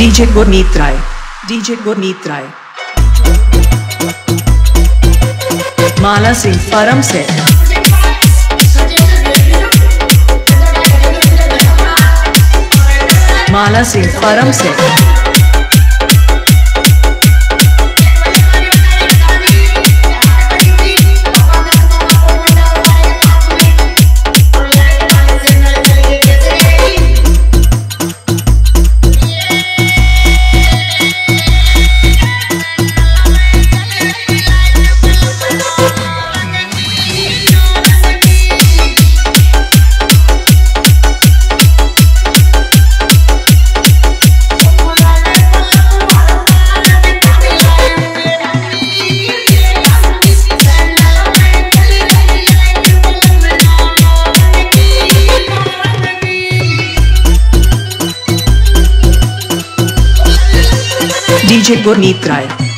DJ Gurneet Rai. DJ Gurneet Rai. माला सिंह परम से माला सिंह परम से मुझे Gurmeet Rai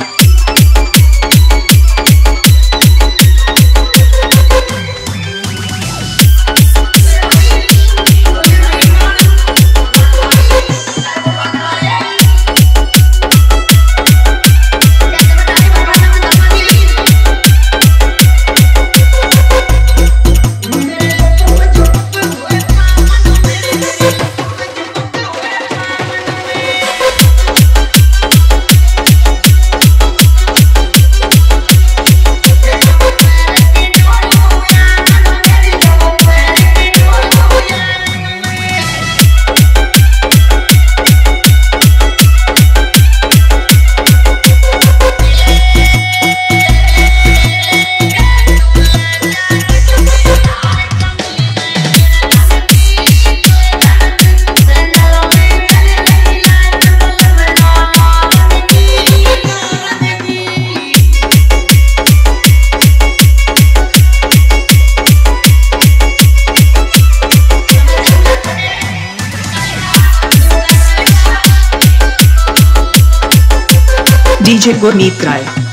Rai. DJ Gurneet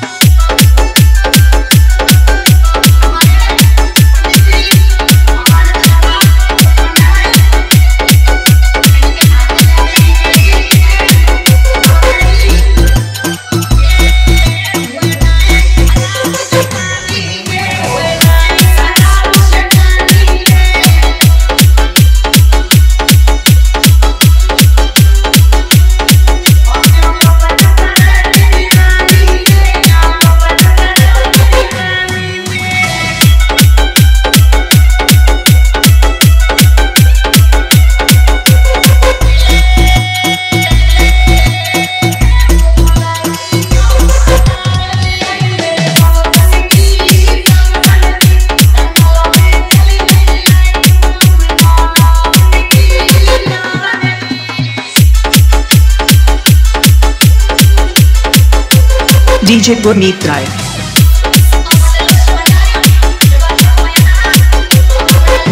DJ Neet Rai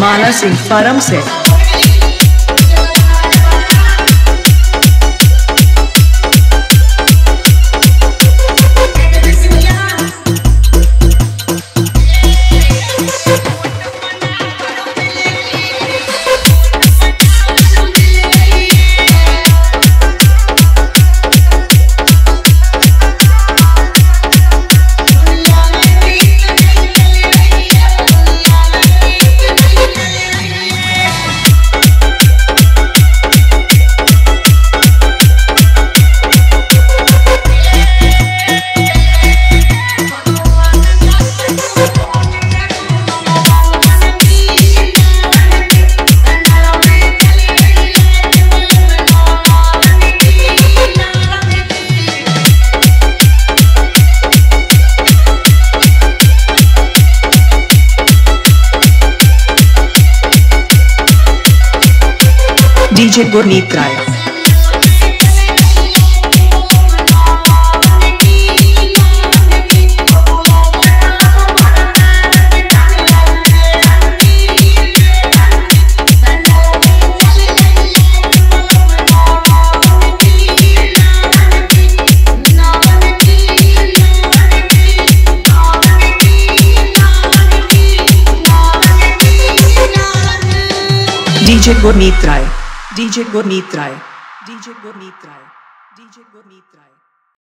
Mala Singh Param Singh DJ Gurneet Rai. DJ Gurneet Rai. Gurneet Rai. DJ Gurneet Rai. DJ Gurmeet Rai.